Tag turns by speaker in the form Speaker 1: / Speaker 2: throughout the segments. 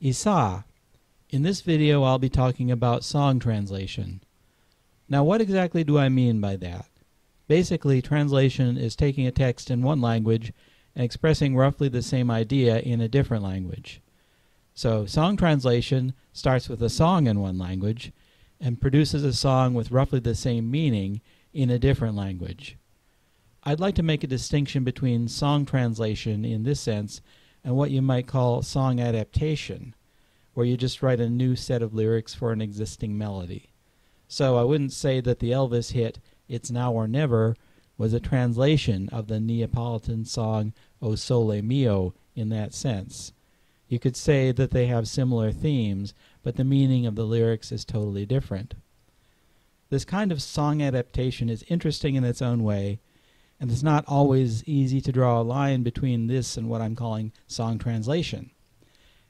Speaker 1: Isa. In this video I'll be talking about song translation. Now what exactly do I mean by that? Basically, translation is taking a text in one language and expressing roughly the same idea in a different language. So song translation starts with a song in one language and produces a song with roughly the same meaning in a different language. I'd like to make a distinction between song translation in this sense and what you might call song adaptation, where you just write a new set of lyrics for an existing melody. So I wouldn't say that the Elvis hit It's Now or Never was a translation of the Neapolitan song O Sole Mio in that sense. You could say that they have similar themes, but the meaning of the lyrics is totally different. This kind of song adaptation is interesting in its own way, and it's not always easy to draw a line between this and what I'm calling song translation.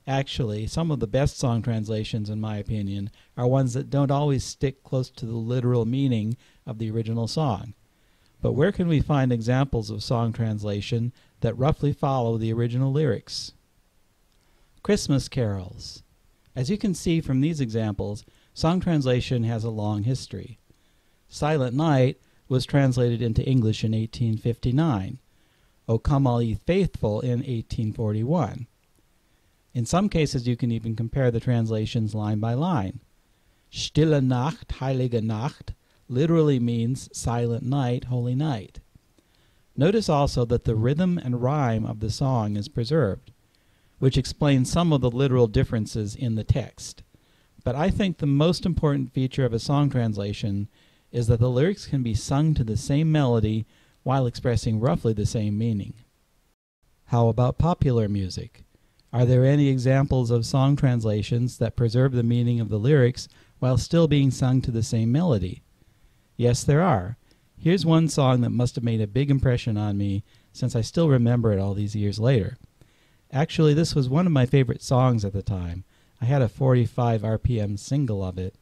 Speaker 1: Actually, some of the best song translations, in my opinion, are ones that don't always stick close to the literal meaning of the original song. But where can we find examples of song translation that roughly follow the original lyrics? Christmas carols. As you can see from these examples, song translation has a long history. Silent Night was translated into English in 1859. O Come All Ye Faithful in 1841. In some cases, you can even compare the translations line by line. Stille Nacht, Heilige Nacht literally means silent night, holy night. Notice also that the rhythm and rhyme of the song is preserved, which explains some of the literal differences in the text. But I think the most important feature of a song translation is that the lyrics can be sung to the same melody while expressing roughly the same meaning. How about popular music? Are there any examples of song translations that preserve the meaning of the lyrics while still being sung to the same melody? Yes, there are. Here's one song that must have made a big impression on me since I still remember it all these years later. Actually, this was one of my favorite songs at the time. I had a 45 RPM single of it.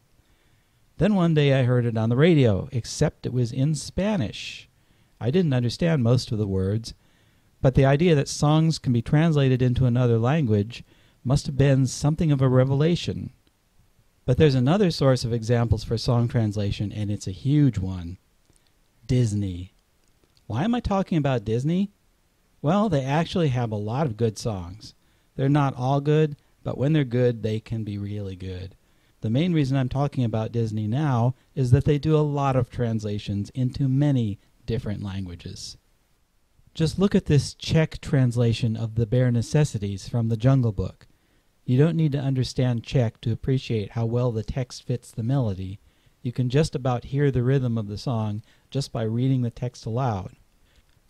Speaker 1: Then one day I heard it on the radio, except it was in Spanish. I didn't understand most of the words, but the idea that songs can be translated into another language must have been something of a revelation. But there's another source of examples for song translation, and it's a huge one Disney. Why am I talking about Disney? Well, they actually have a lot of good songs. They're not all good, but when they're good, they can be really good. The main reason I'm talking about Disney now is that they do a lot of translations into many different languages. Just look at this Czech translation of the bare necessities from the Jungle Book. You don't need to understand Czech to appreciate how well the text fits the melody. You can just about hear the rhythm of the song just by reading the text aloud.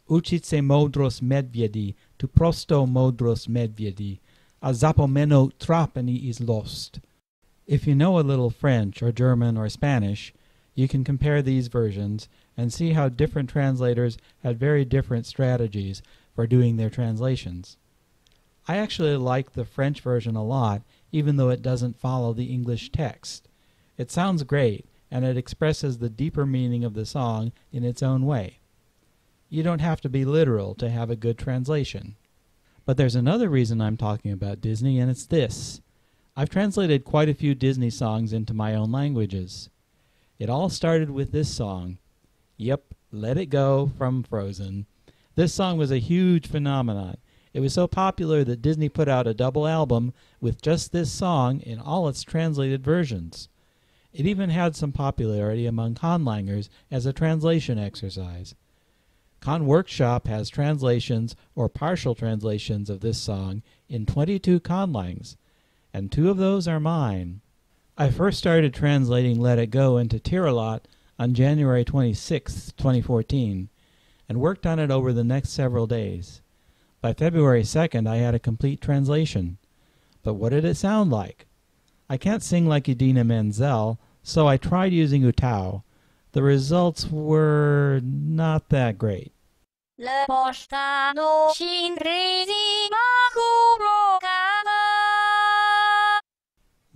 Speaker 1: Učice modros medvedi, tu prosto modros medvedi, a zapomeno trapani is lost. If you know a little French or German or Spanish, you can compare these versions and see how different translators had very different strategies for doing their translations. I actually like the French version a lot, even though it doesn't follow the English text. It sounds great, and it expresses the deeper meaning of the song in its own way. You don't have to be literal to have a good translation. But there's another reason I'm talking about Disney, and it's this. I've translated quite a few Disney songs into my own languages. It all started with this song. Yep, Let It Go from Frozen. This song was a huge phenomenon. It was so popular that Disney put out a double album with just this song in all its translated versions. It even had some popularity among conlangers as a translation exercise. ConWorkShop has translations or partial translations of this song in 22 conlangs and two of those are mine. I first started translating Let It Go into Tirëlat on January 26, 2014, and worked on it over the next several days. By February 2nd, I had a complete translation. But what did it sound like? I can't sing like Idina Menzel, so I tried using UTAU. The results were not that great.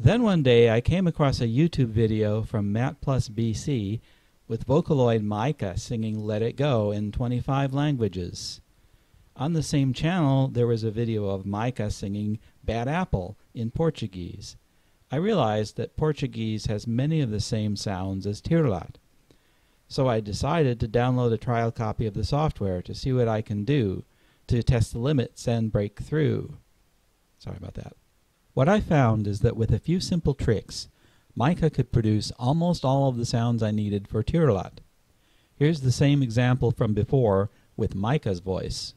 Speaker 1: Then one day I came across a YouTube video from Matt Plus BC with Vocaloid MAIKA singing Let It Go in 25 languages. On the same channel, there was a video of MAIKA singing Bad Apple in Portuguese. I realized that Portuguese has many of the same sounds as Tirëlat. So I decided to download a trial copy of the software to see what I can do to test the limits and break through. Sorry about that. What I found is that with a few simple tricks, MAIKA could produce almost all of the sounds I needed for Tirëlat. Here's the same example from before with MAIKA's voice.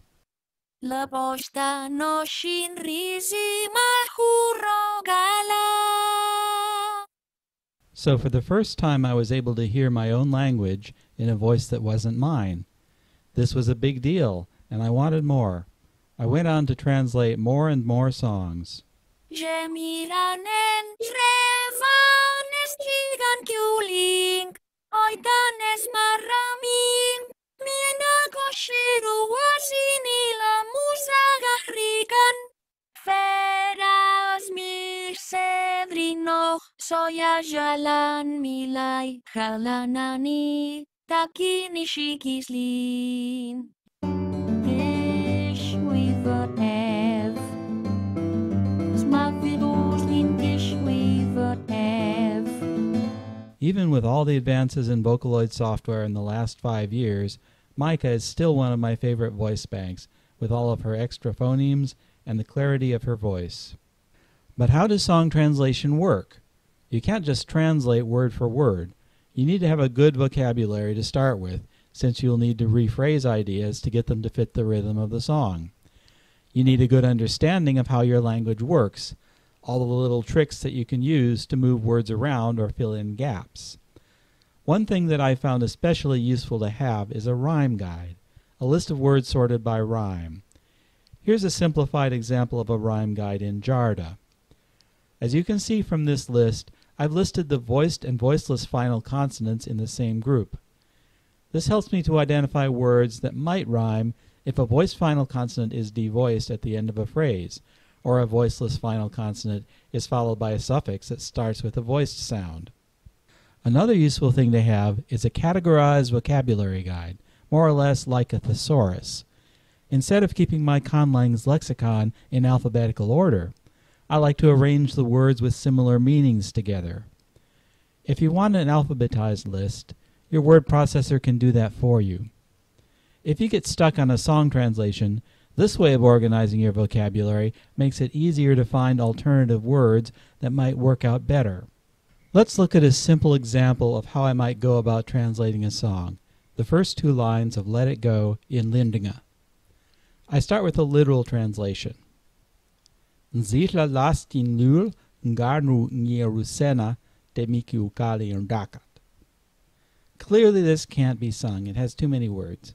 Speaker 1: So for the first time I was able to hear my own language in a voice that wasn't mine. This was a big deal, and I wanted more. I went on to translate more and more songs. Gemiranen trefan ez gigan kiulink, oitan ez marramin, minako xeru oazin ila musagarrikan. Feraz mi sedrino, soia jalan milai, jalanani, takin isikizlin. Even with all the advances in Vocaloid software in the last five years, MAIKA is still one of my favorite voice banks, with all of her extra phonemes and the clarity of her voice. But how does song translation work? You can't just translate word for word. You need to have a good vocabulary to start with, since you'll need to rephrase ideas to get them to fit the rhythm of the song. You need a good understanding of how your language works, all the little tricks that you can use to move words around or fill in gaps. One thing that I found especially useful to have is a rhyme guide, a list of words sorted by rhyme. Here's a simplified example of a rhyme guide in Jarda. As you can see from this list, I've listed the voiced and voiceless final consonants in the same group. This helps me to identify words that might rhyme if a voiced final consonant is devoiced at the end of a phrase, or a voiceless final consonant is followed by a suffix that starts with a voiced sound. Another useful thing to have is a categorized vocabulary guide, more or less like a thesaurus. Instead of keeping my Conlang's lexicon in alphabetical order, I like to arrange the words with similar meanings together. If you want an alphabetized list, your word processor can do that for you. If you get stuck on a song translation, this way of organizing your vocabulary makes it easier to find alternative words that might work out better. Let's look at a simple example of how I might go about translating a song, the first two lines of Let It Go in Lindiga. I start with a literal translation. Clearly this can't be sung. It has too many words.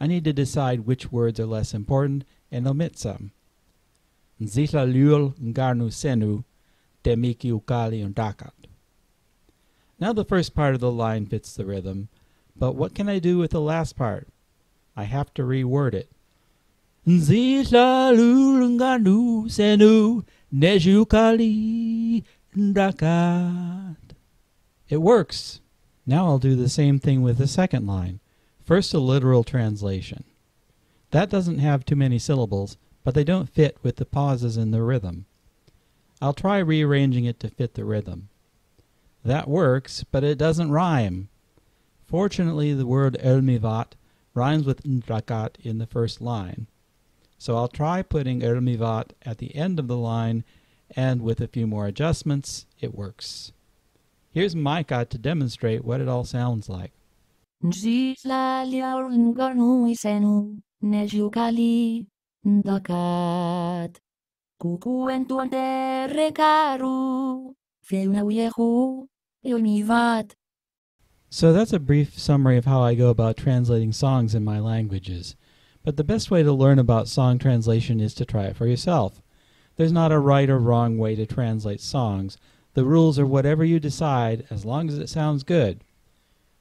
Speaker 1: I need to decide which words are less important and omit some. Nzitla lul ngarnu senu demiki ukali ndakat. Now the first part of the line fits the rhythm, but what can I do with the last part? I have to reword it. Nzihlalulunganu senu nejukali ndakat. It works. Now I'll do the same thing with the second line. First a literal translation. That doesn't have too many syllables, but they don't fit with the pauses in the rhythm. I'll try rearranging it to fit the rhythm. That works, but it doesn't rhyme. Fortunately, the word elmivat rhymes with ndrakat in the first line. So I'll try putting Ermivat at the end of the line and with a few more adjustments, it works. Here's MAIKA to demonstrate what it all sounds like. So that's a brief summary of how I go about translating songs in my languages. But the best way to learn about song translation is to try it for yourself. There's not a right or wrong way to translate songs. The rules are whatever you decide as long as it sounds good.